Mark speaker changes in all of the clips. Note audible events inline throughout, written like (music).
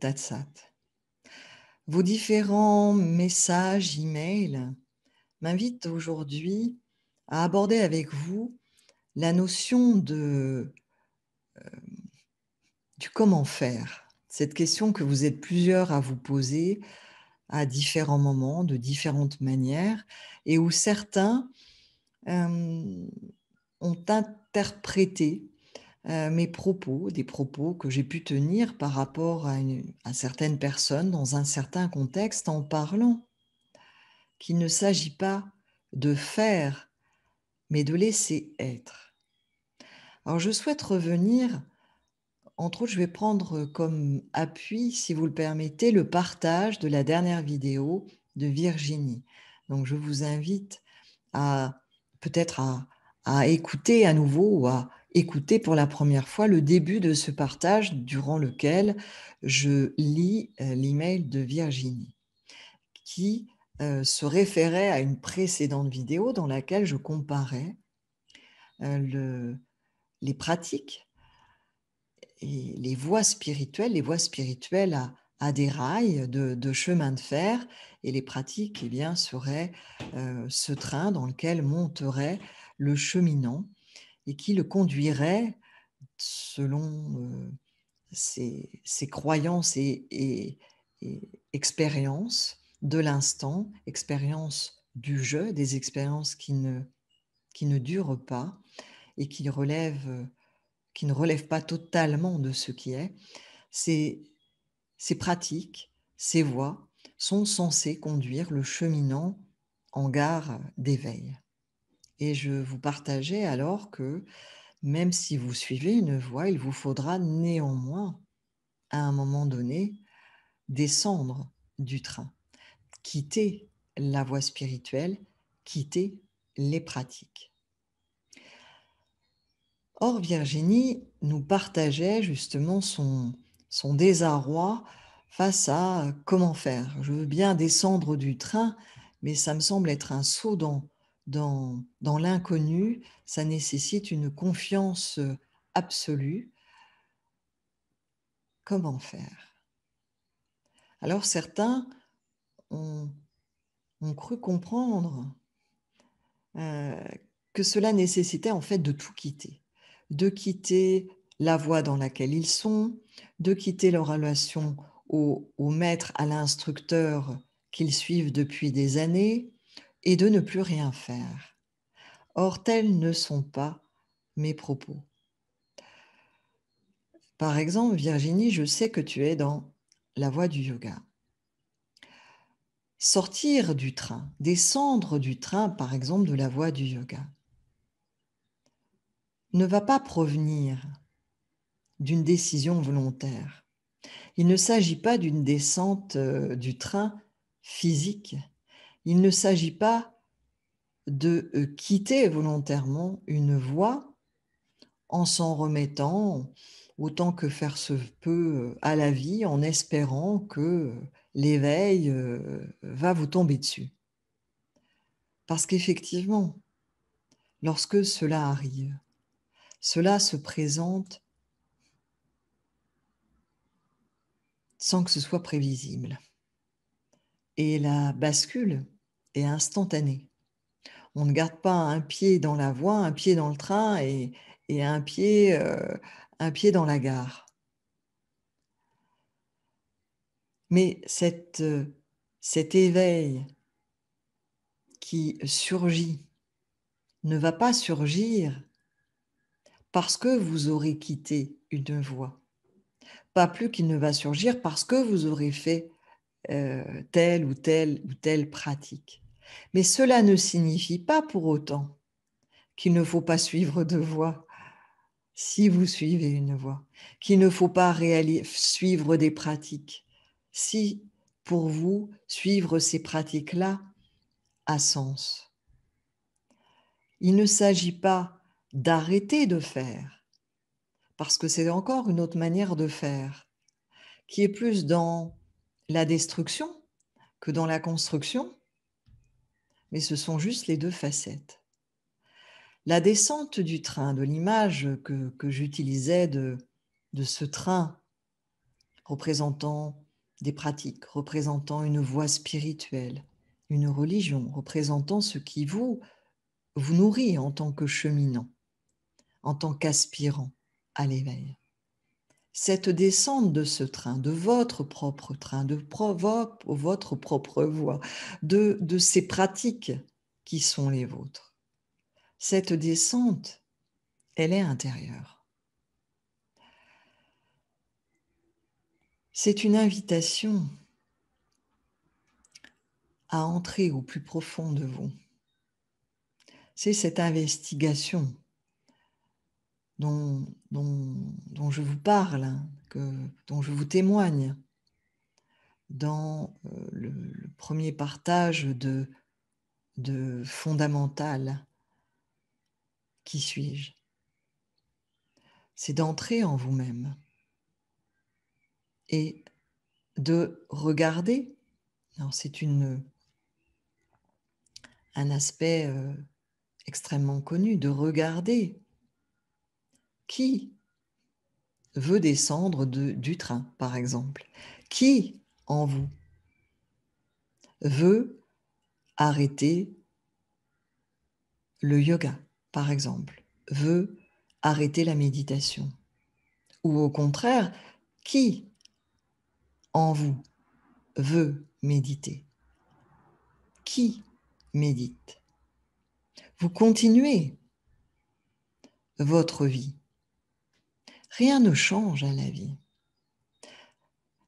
Speaker 1: Tatsat. Vos différents messages, emails m'invitent aujourd'hui à aborder avec vous la notion de, euh, du comment faire. Cette question que vous êtes plusieurs à vous poser à différents moments, de différentes manières, et où certains euh, ont interprété euh, mes propos, des propos que j'ai pu tenir par rapport à, à, certaines personnes dans un certain contexte en parlant qu'il ne s'agit pas de faire, mais de laisser être. Alors je souhaite revenir, entre autres, je vais prendre comme appui, si vous le permettez, le partage de la dernière vidéo de Virginie. Donc je vous invite à peut-être à, à écouter à nouveau ou à écouter pour la première fois le début de ce partage durant lequel je lis euh, l'email de Virginie qui euh, se référait à une précédente vidéo dans laquelle je comparais euh, le, les pratiques et les voies spirituelles, les voies spirituelles à, des rails de, de, chemin de fer et les pratiques eh bien, seraient ce train dans lequel monterait le cheminant et qui le conduirait selon ses, croyances et, expériences de l'instant, expériences du jeu, des expériences qui ne, qui ne durent pas et qui, ne relèvent pas totalement de ce qui est. Ces pratiques, ces voies sont censées conduire le cheminant en gare d'éveil. Et je vous partageais alors que même si vous suivez une voie, il vous faudra néanmoins, à un moment donné, descendre du train, quitter la voie spirituelle, quitter les pratiques. Or, Virginie nous partageait justement son, désarroi face à comment faire. Je veux bien descendre du train, mais ça me semble être un saut dans, dans, l'inconnu, ça nécessite une confiance absolue. Comment faire? Alors certains ont, ont cru comprendre euh, que cela nécessitait en fait de tout quitter, de quitter la voie dans laquelle ils sont, de quitter leur relation au, au maître, à l'instructeur qu'ils suivent depuis des années, et de ne plus rien faire. Or, tels ne sont pas mes propos. Par exemple, Virginie, je sais que tu es dans la voie du yoga. Sortir du train, descendre du train, par exemple, de la voie du yoga, ne va pas provenir d'une décision volontaire. Il ne s'agit pas d'une descente euh, du train physique, il ne s'agit pas de euh, quitter volontairement une voie en s'en remettant autant que faire se peut euh, à la vie en espérant que l'éveil euh, va vous tomber dessus. Parce qu'effectivement, lorsque cela arrive, cela se présente sans que ce soit prévisible. Et la bascule est instantanée. On ne garde pas un pied dans la voie, un pied dans le train et, un, pied, euh, un pied dans la gare. Mais cette, euh, cet éveil qui surgit ne va pas surgir parce que vous aurez quitté une voie. Pas plus qu'il ne va surgir parce que vous aurez fait euh, telle ou telle ou telle pratique. Mais cela ne signifie pas pour autant qu'il ne faut pas suivre de voie si vous suivez une voie, qu'il ne faut pas suivre des pratiques si pour vous suivre ces pratiques-là a sens. Il ne s'agit pas d'arrêter de faire, parce que c'est encore une autre manière de faire, qui est plus dans la destruction que dans la construction, mais ce sont juste les deux facettes. La descente du train, de l'image que, j'utilisais de, de ce train représentant des pratiques, représentant une voie spirituelle, une religion, représentant ce qui vous, vous nourrit en tant que cheminant, en tant qu'aspirant à l'éveil. Cette descente de ce train, de votre propre train, de votre propre voie, de, de ces pratiques qui sont les vôtres, cette descente, elle est intérieure. C'est une invitation à entrer au plus profond de vous. C'est cette investigation dont, dont, je vous parle, que, dont je vous témoigne dans euh, le, premier partage de, de fondamental. Qui suis-je? C'est d'entrer en vous-même et de regarder. C'est une un aspect euh, extrêmement connu, de regarder qui veut descendre du train, par exemple? Qui en vous veut arrêter le yoga, par exemple, veut arrêter la méditation? Ou au contraire, qui en vous veut méditer? Qui médite? Vous continuez votre vie. Rien ne change à la vie.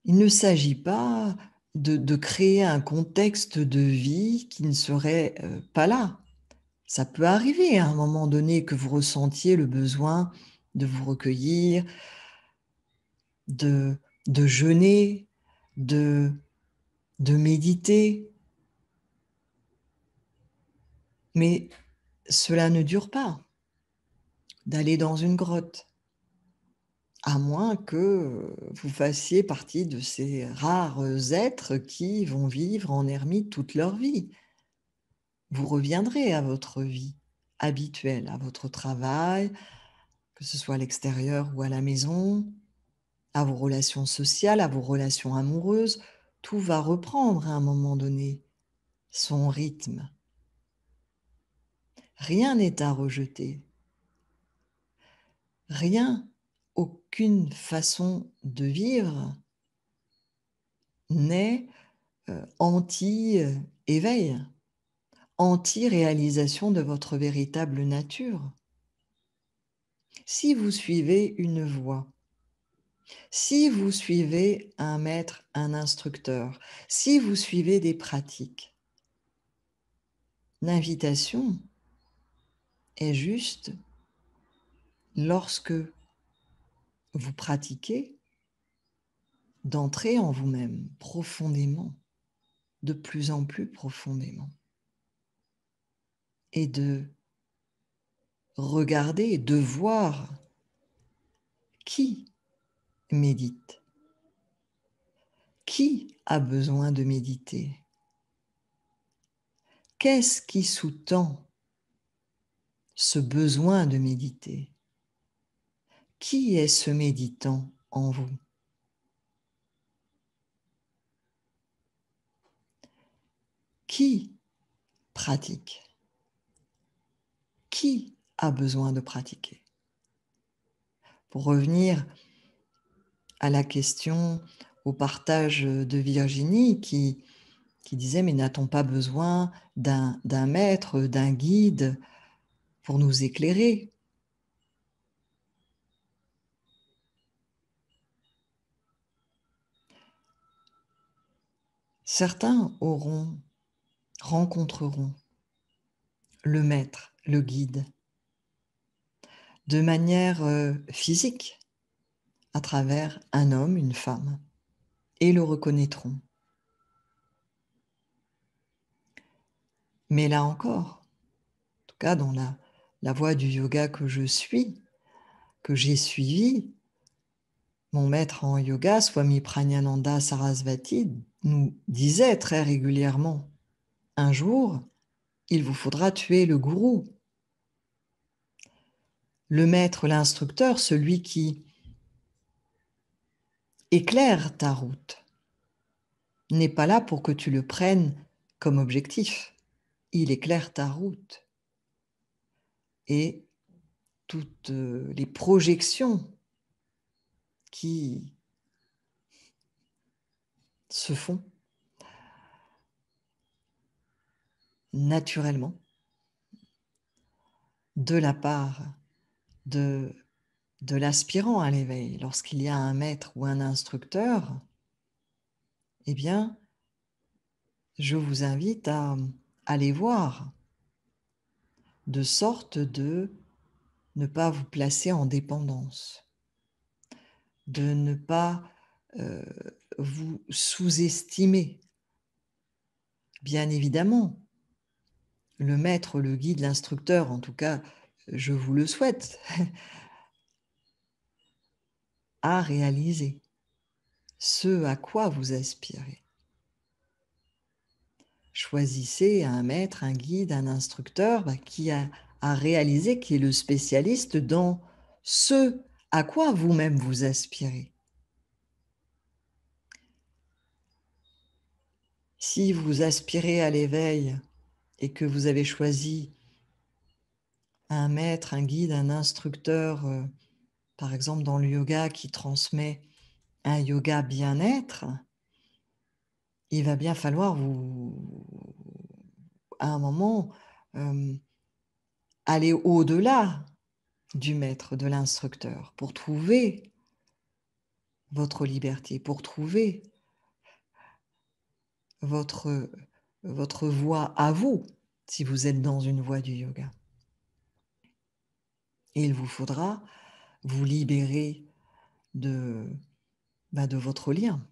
Speaker 1: Il ne s'agit pas de, créer un contexte de vie qui ne serait euh, pas là. Ça peut arriver à un moment donné que vous ressentiez le besoin de vous recueillir, de, jeûner, de méditer, Mais cela ne dure pas d'aller dans une grotte, à moins que vous fassiez partie de ces rares êtres qui vont vivre en ermite toute leur vie. Vous reviendrez à votre vie habituelle, à votre travail, que ce soit à l'extérieur ou à la maison, à vos relations sociales, à vos relations amoureuses. Tout va reprendre à un moment donné son rythme. Rien n'est à rejeter. Rien, aucune façon de vivre n'est euh, anti-éveil, anti-réalisation de votre véritable nature. Si vous suivez une voie, si vous suivez un maître, un instructeur, si vous suivez des pratiques, l'invitation, est juste lorsque vous pratiquez d'entrer en vous-même profondément, de plus en plus profondément, et de regarder, de voir qui médite, qui a besoin de méditer, qu'est-ce qui sous-tend ce besoin de méditer Qui est ce méditant en vous? Qui pratique? Qui a besoin de pratiquer? Pour revenir à la question, au partage de Virginie qui, qui disait, mais n'a-t-on pas besoin d'un maître, d'un guide pour nous éclairer? Certains auront, rencontreront le maître, le guide, de manière euh, physique, à travers un homme, une femme, et le reconnaîtront. Mais là encore, en tout cas dans la la voie du yoga que je suis, que j'ai suivi, mon maître en yoga, Swami Pranyananda Sarasvati, nous disait très régulièrement un jour, il vous faudra tuer le gourou. Le maître, l'instructeur, celui qui éclaire ta route, n'est pas là pour que tu le prennes comme objectif. Il éclaire ta route. Et toutes euh, les projections qui se font naturellement de la part de, l'aspirant à l'éveil. Lorsqu'il y a un maître ou un instructeur, eh bien, je vous invite à aller voir de sorte de ne pas vous placer en dépendance, de ne pas euh, vous sous-estimer. Bien évidemment, le maître, le guide, l'instructeur, en tout cas, je vous le souhaite, (laughs) à réaliser ce à quoi vous aspirez. Choisissez un maître, un guide, un instructeur bah, qui a, a réalisé, qui est le spécialiste dans ce à quoi vous-même vous aspirez? Si vous aspirez à l'éveil et que vous avez choisi un maître, un guide, un instructeur, euh, par exemple dans le yoga qui transmet un yoga bien-être, il va bien falloir vous, à un moment, euh, aller au-delà du maître, de l'instructeur, pour trouver votre liberté, pour trouver votre, voie à vous, si vous êtes dans une voie du yoga. Il vous faudra vous libérer de, bah, de votre lien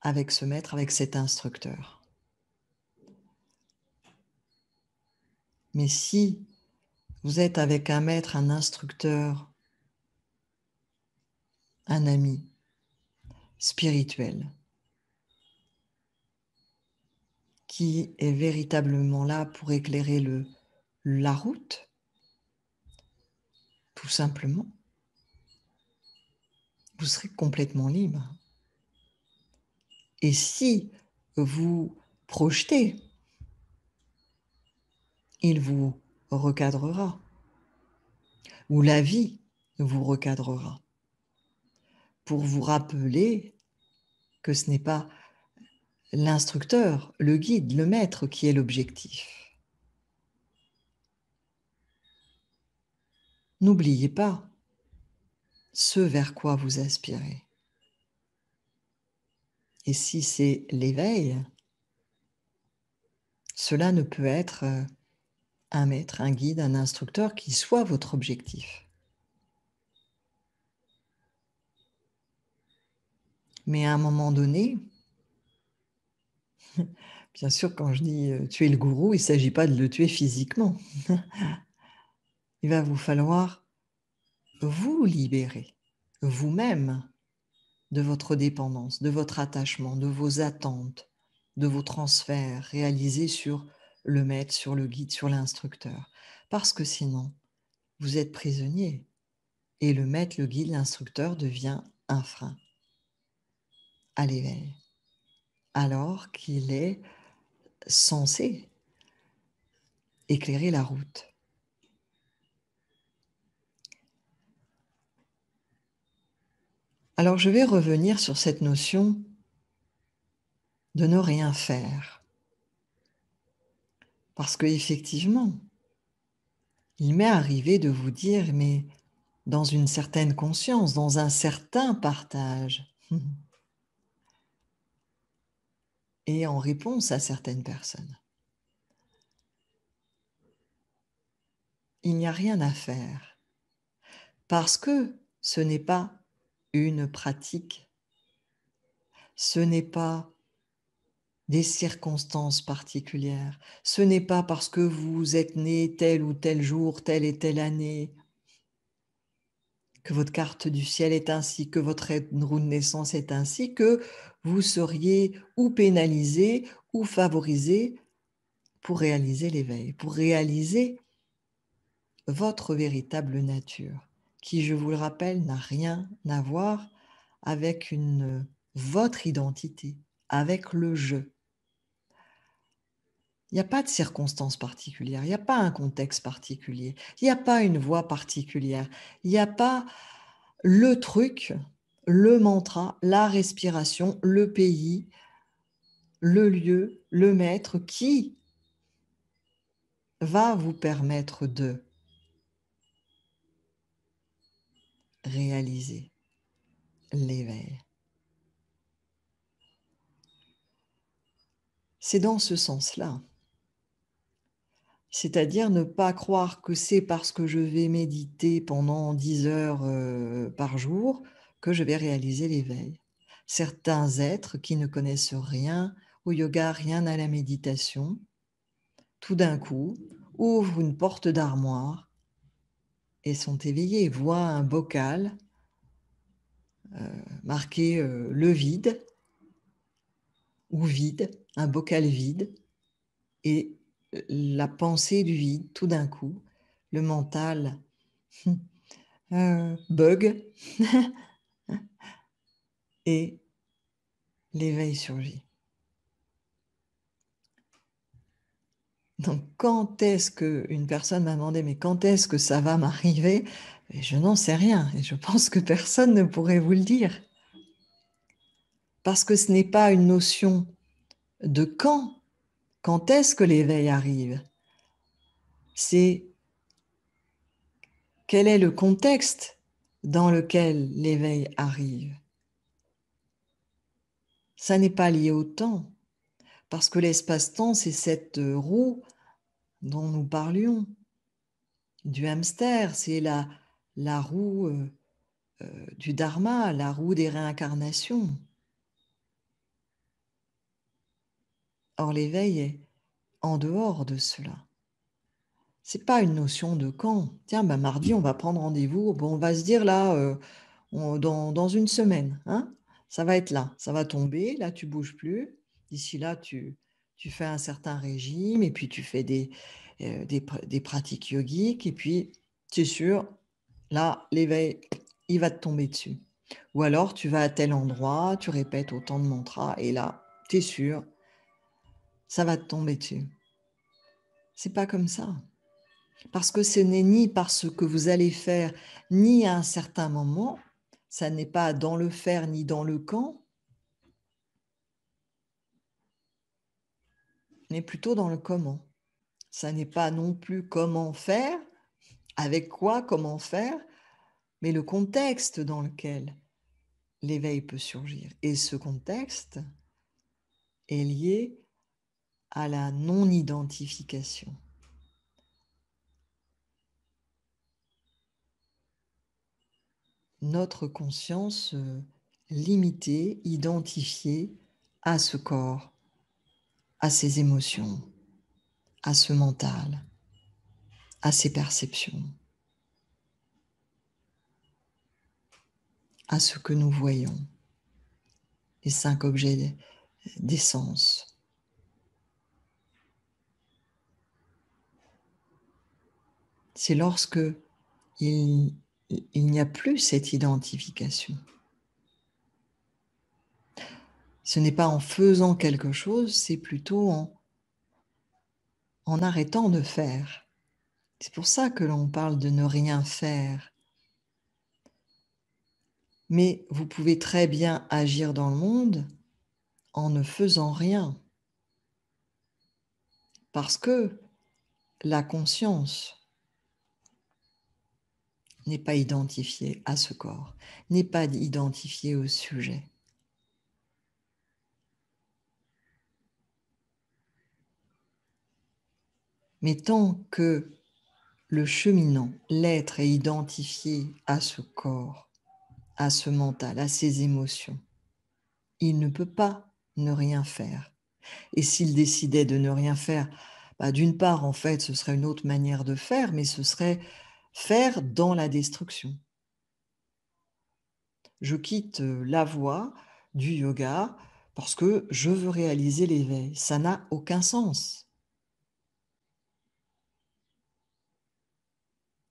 Speaker 1: avec ce maître, avec cet instructeur. Mais si vous êtes avec un maître, un instructeur, un ami spirituel, qui est véritablement là pour éclairer le, la route, tout simplement, vous serez complètement libre. Et si vous projetez, il vous recadrera, ou la vie vous recadrera, pour vous rappeler que ce n'est pas l'instructeur, le guide, le maître qui est l'objectif. N'oubliez pas ce vers quoi vous aspirez. Et si c'est l'éveil, cela ne peut être un maître, un guide, un instructeur qui soit votre objectif. Mais à un moment donné, (laughs) Bien sûr, quand je dis euh, tuer le gourou, il ne s'agit pas de le tuer physiquement. (laughs) il va vous falloir vous libérer, vous-même, de votre dépendance, de votre attachement, de vos attentes, de vos transferts réalisés sur le maître, sur le guide, sur l'instructeur. Parce que sinon, vous êtes prisonnier et le maître, le guide, l'instructeur devient un frein à l'éveil alors qu'il est censé éclairer la route. Alors je vais revenir sur cette notion de ne rien faire. Parce qu'effectivement, il m'est arrivé de vous dire, mais dans une certaine conscience, dans un certain partage, (laughs) et en réponse à certaines personnes. Il n'y a rien à faire. Parce que ce n'est pas une pratique, ce n'est pas des circonstances particulières, ce n'est pas parce que vous êtes né tel ou tel jour, telle et telle année, que votre carte du ciel est ainsi, que votre roue de naissance est ainsi, que vous seriez ou pénalisé ou favorisé pour réaliser l'éveil, pour réaliser votre véritable nature, qui, je vous le rappelle, n'a rien à voir avec une, votre identité, avec le jeu. Il n'y a pas de circonstances particulières, il n'y a pas un contexte particulier, il n'y a pas une voix particulière, il n'y a pas le truc, le mantra, la respiration, le pays, le lieu, le maître qui va vous permettre de réaliser l'éveil. C'est dans ce sens-là. C'est-à-dire ne pas croire que c'est parce que je vais méditer pendant 10 heures euh, par jour que je vais réaliser l'éveil. Certains êtres qui ne connaissent rien au yoga, rien à la méditation, tout d'un coup, ouvrent une porte d'armoire et sont éveillés, voient un bocal euh, marqué euh, le vide ou vide, un bocal vide, et la pensée du vide, tout d'un coup, le mental (laughs) euh, bug (laughs) et l'éveil surgit. Donc, quand est-ce qu'une personne m'a demandé, mais quand est-ce que ça va m'arriver? Je n'en sais rien et je pense que personne ne pourrait vous le dire. Parce que ce n'est pas une notion de quand, quand est-ce que l'éveil arrive? C'est quel est le contexte dans lequel l'éveil arrive? Ça n'est pas lié au temps, parce que l'espace-temps, c'est cette roue dont nous parlions, du hamster, c'est la, la roue euh, euh, du dharma, la roue des réincarnations. Or, l'éveil est en dehors de cela. C'est pas une notion de quand. Tiens, ben mardi, on va prendre rendez-vous. Bon, on va se dire là, euh, dans, dans, une semaine, hein, ça va être là, ça va tomber. Là, tu bouges plus. D'ici là, tu, tu fais un certain régime et puis tu fais des, euh, des, des, pratiques yogiques. Et puis, c'est sûr, là, l'éveil, il va te tomber dessus. Ou alors, tu vas à tel endroit, tu répètes autant de mantras et là, tu es sûr, ça va te tomber dessus. C'est pas comme ça. Parce que ce n'est ni par ce que vous allez faire, ni à un certain moment, ça n'est pas dans le faire ni dans le quand, mais plutôt dans le comment. Ça n'est pas non plus comment faire, avec quoi, comment faire, mais le contexte dans lequel l'éveil peut surgir. Et ce contexte est lié à la non-identification. Notre conscience euh, limitée, identifiée à ce corps, à ses émotions, à ce mental, à ses perceptions, à ce que nous voyons, les cinq objets d'essence. C'est lorsque il, n'y a plus cette identification. Ce n'est pas en faisant quelque chose, c'est plutôt en, en arrêtant de faire. C'est pour ça que l'on parle de ne rien faire. Mais vous pouvez très bien agir dans le monde en ne faisant rien. Parce que la conscience n'est pas identifié à ce corps, n'est pas identifié au sujet. Mais tant que le cheminant, l'être est identifié à ce corps, à ce mental, à ses émotions, il ne peut pas ne rien faire. Et s'il décidait de ne rien faire, bah, d'une part, en fait, ce serait une autre manière de faire, mais ce serait faire dans la destruction. Je quitte la voie du yoga parce que je veux réaliser l'éveil. Ça n'a aucun sens.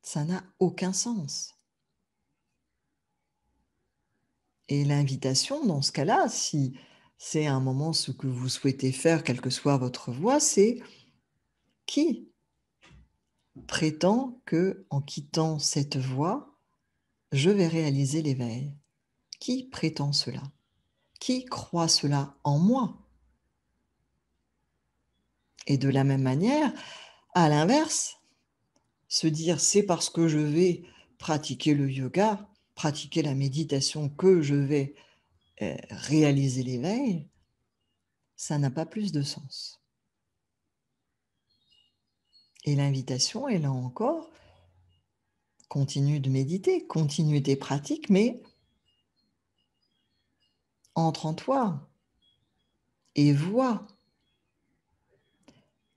Speaker 1: Ça n'a aucun sens. Et l'invitation dans ce cas-là, si c'est un moment ce que vous souhaitez faire, quelle que soit votre voie, c'est qui prétend que en quittant cette voie, je vais réaliser l'éveil. Qui prétend cela? Qui croit cela en moi? Et de la même manière, à l'inverse, se dire c'est parce que je vais pratiquer le yoga, pratiquer la méditation que je vais euh, réaliser l'éveil, ça n'a pas plus de sens. Et l'invitation est là encore, continue de méditer, continue tes pratiques, mais entre en toi et vois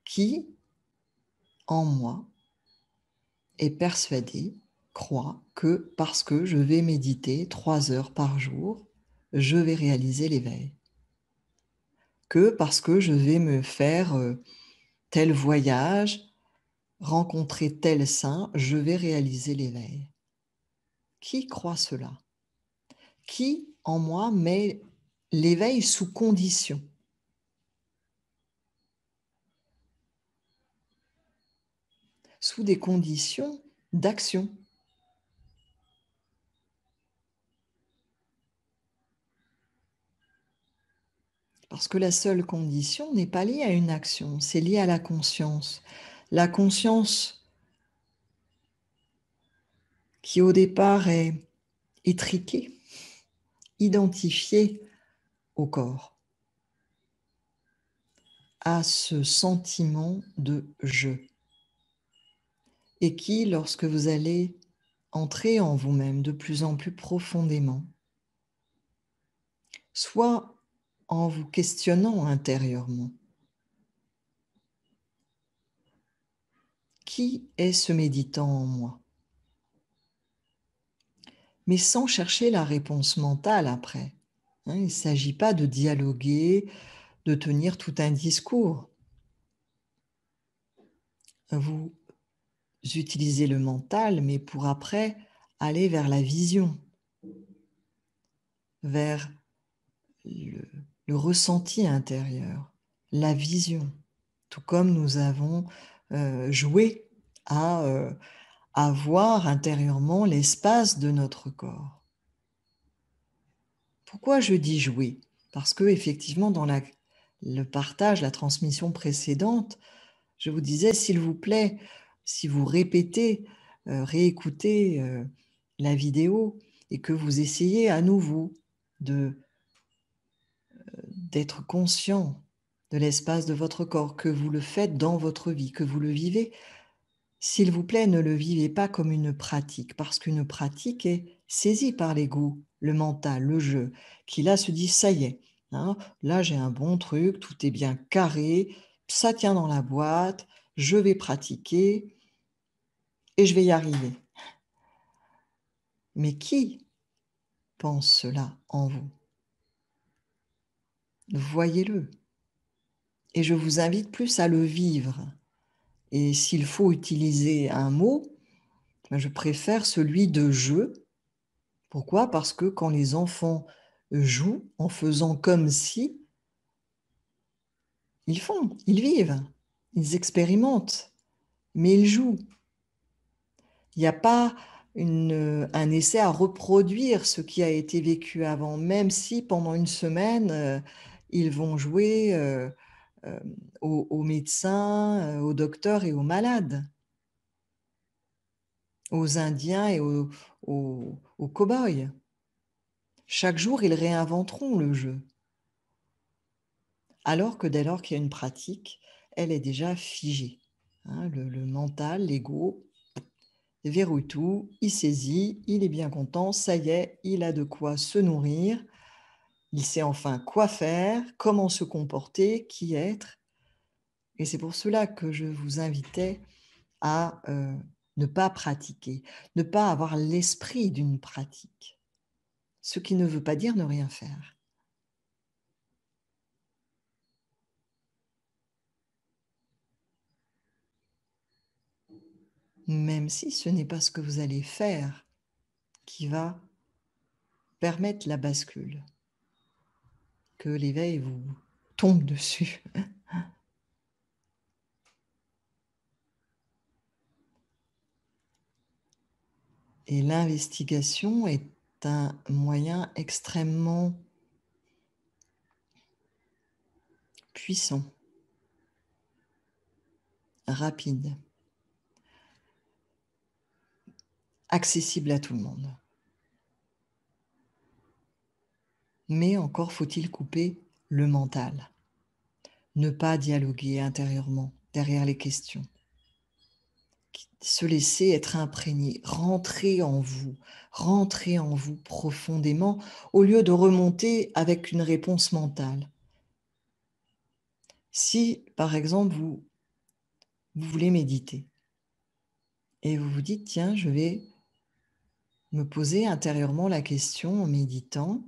Speaker 1: qui en moi est persuadé, croit que parce que je vais méditer trois heures par jour, je vais réaliser l'éveil. Que parce que je vais me faire euh, tel voyage, rencontrer tel saint, je vais réaliser l'éveil. Qui croit cela? Qui en moi met l'éveil sous condition? Sous des conditions d'action. Parce que la seule condition n'est pas liée à une action, c'est lié à la conscience. La conscience qui au départ est étriquée, identifiée au corps, à ce sentiment de je. Et qui, lorsque vous allez entrer en vous-même de plus en plus profondément, soit en vous questionnant intérieurement. Qui est ce méditant en moi? Mais sans chercher la réponse mentale après. Hein, il ne s'agit pas de dialoguer, de tenir tout un discours. Vous utilisez le mental, mais pour après aller vers la vision, vers le, le ressenti intérieur, la vision, tout comme nous avons euh, joué à, euh, voir intérieurement l'espace de notre corps. Pourquoi je dis jouer? Parce que effectivement, dans le partage, la transmission précédente, je vous disais, s'il vous plaît, si vous répétez, euh, réécoutez la vidéo et que vous essayez à nouveau de d'être conscient de l'espace de votre corps, que vous le faites dans votre vie, que vous le vivez, s'il vous plaît, ne le vivez pas comme une pratique, parce qu'une pratique est saisie par l'ego, le mental, le jeu, qui là se dit, ça y est, hein, là j'ai un bon truc, tout est bien carré, ça tient dans la boîte, je vais pratiquer et je vais y arriver. Mais qui pense cela en vous? Voyez-le. Et je vous invite plus à le vivre. Et s'il faut utiliser un mot, ben, je préfère celui de jeu. Pourquoi? Parce que quand les enfants jouent en faisant comme si, ils font, ils vivent, ils expérimentent, mais ils jouent. Il n'y a pas un essai à reproduire ce qui a été vécu avant, même si pendant une semaine, euh, ils vont jouer euh, aux, médecins, euh, aux docteurs et aux malades, aux Indiens et aux, aux cow-boys. Chaque jour, ils réinventeront le jeu. Alors que dès lors qu'il y a une pratique, elle est déjà figée. Hein, le, le, mental, l'ego, verrouille tout, il saisit, il est bien content, ça y est, il a de quoi se nourrir, il sait enfin quoi faire, comment se comporter, qui être. Et c'est pour cela que je vous invitais à euh, ne pas pratiquer, ne pas avoir l'esprit d'une pratique. Ce qui ne veut pas dire ne rien faire. Même si ce n'est pas ce que vous allez faire qui va permettre la bascule, que l'éveil vous tombe dessus. (laughs) Et l'investigation est un moyen extrêmement puissant, rapide, accessible à tout le monde. Mais encore faut-il couper le mental, ne pas dialoguer intérieurement derrière les questions se laisser être imprégné, rentrer en vous, rentrer en vous profondément au lieu de remonter avec une réponse mentale. Si, par exemple, vous, vous voulez méditer et vous vous dites, tiens, je vais me poser intérieurement la question en méditant,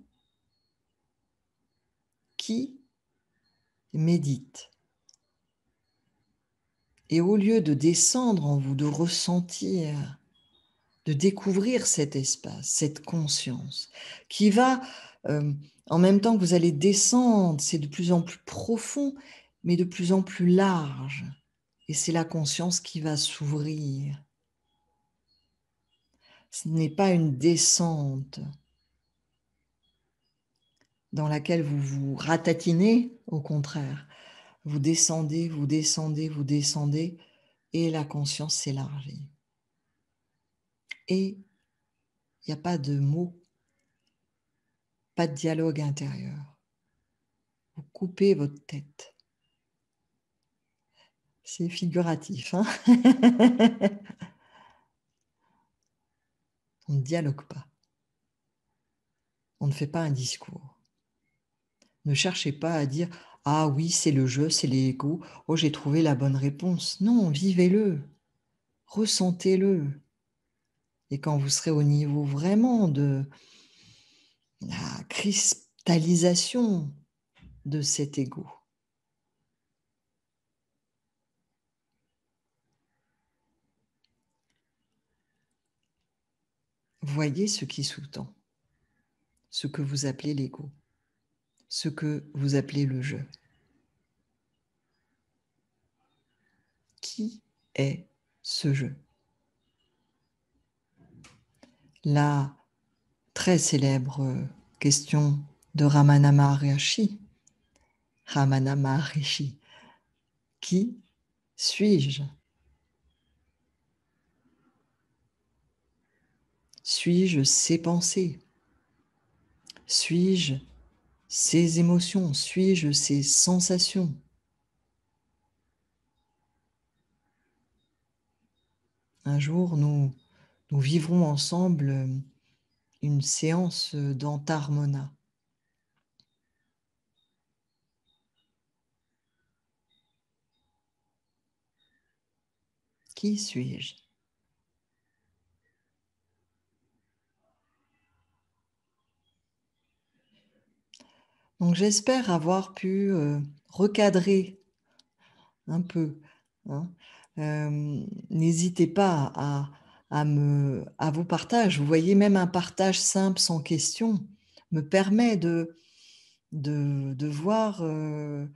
Speaker 1: qui médite et au lieu de descendre en vous, de ressentir, de découvrir cet espace, cette conscience, qui va, euh, en même temps que vous allez descendre, c'est de plus en plus profond, mais de plus en plus large. Et c'est la conscience qui va s'ouvrir. Ce n'est pas une descente dans laquelle vous vous ratatinez, au contraire. Vous descendez, vous descendez, vous descendez, et la conscience s'élargit. Et il n'y a pas de mots, pas de dialogue intérieur. Vous coupez votre tête. C'est figuratif. Hein? (laughs) On ne dialogue pas. On ne fait pas un discours. Ne cherchez pas à dire ah oui, c'est le jeu, c'est l'ego. Oh, j'ai trouvé la bonne réponse. Non, vivez-le. Ressentez-le. Et quand vous serez au niveau vraiment de la cristallisation de cet ego, voyez ce qui sous-tend, ce que vous appelez l'ego ce que vous appelez le jeu. Qui est ce jeu? La très célèbre question de Ramana Maharishi. Ramana Maharishi. Qui suis-je? Suis-je ces pensées? Suis-je ces émotions Suis-je ces sensations? Un jour, nous, nous vivrons ensemble une séance d'antarmona. Qui suis-je? Donc j'espère avoir pu euh, recadrer un peu. Hein. Euh, n'hésitez pas à, à, me, à vos partages. Vous voyez, même un partage simple sans question me permet de, de, de voir euh,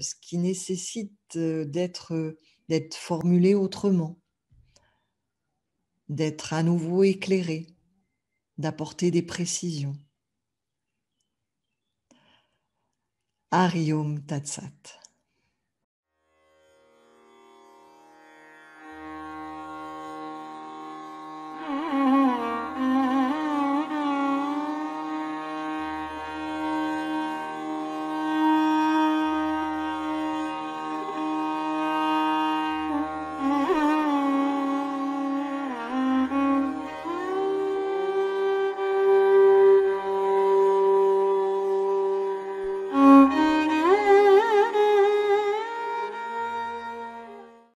Speaker 1: ce qui nécessite d'être, d'être formulé autrement, d'être à nouveau éclairé, d'apporter des précisions. Arium Tatsat.